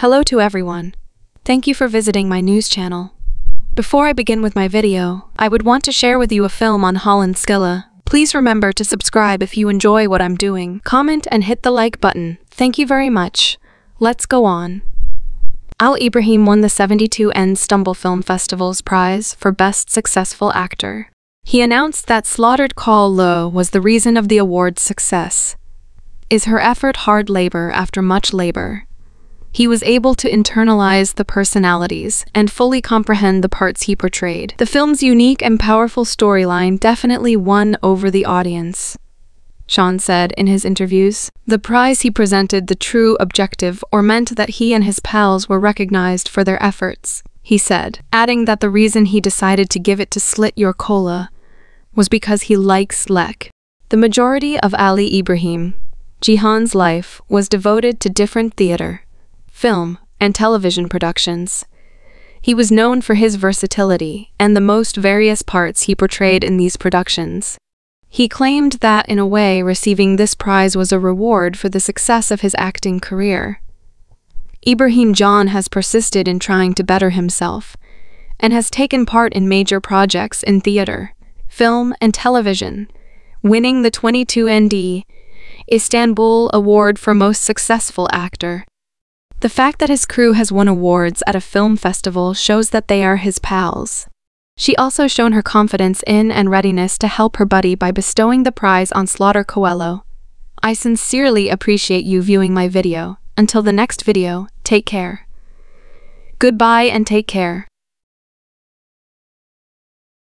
Hello to everyone. Thank you for visiting my news channel. Before I begin with my video, I would want to share with you a film on Holland Skilla. Please remember to subscribe if you enjoy what I'm doing, comment and hit the like button. Thank you very much. Let's go on. Halil Ibrahim won the 72N Istanbul Film Festival's prize for Best Successful Actor. He announced that Sıla Türkoğlu was the reason of the award's success. Is her effort hard labor after much labor? He was able to internalize the personalities and fully comprehend the parts he portrayed. The film's unique and powerful storyline definitely won over the audience. Ceyhan said in his interviews. The prize he presented the true objective or meant that he and his pals were recognized for their efforts, he said, adding that the reason he decided to give it to Sıla Türkoğlu was because he likes Lek. The majority of Halil Ibrahim, Ceyhan's life, was devoted to different theater, film, and television productions. He was known for his versatility and the most various parts he portrayed in these productions. He claimed that, in a way, receiving this prize was a reward for the success of his acting career. Ibrahim Ceyhan has persisted in trying to better himself and has taken part in major projects in theater, film, and television, winning the 22ND Istanbul Award for Most Successful Actor. The fact that his crew has won awards at a film festival shows that they are his pals. She also shown her confidence in and readiness to help her buddy by bestowing the prize on Sıla Türkoğlu. I sincerely appreciate you viewing my video. Until the next video, take care. Goodbye and take care.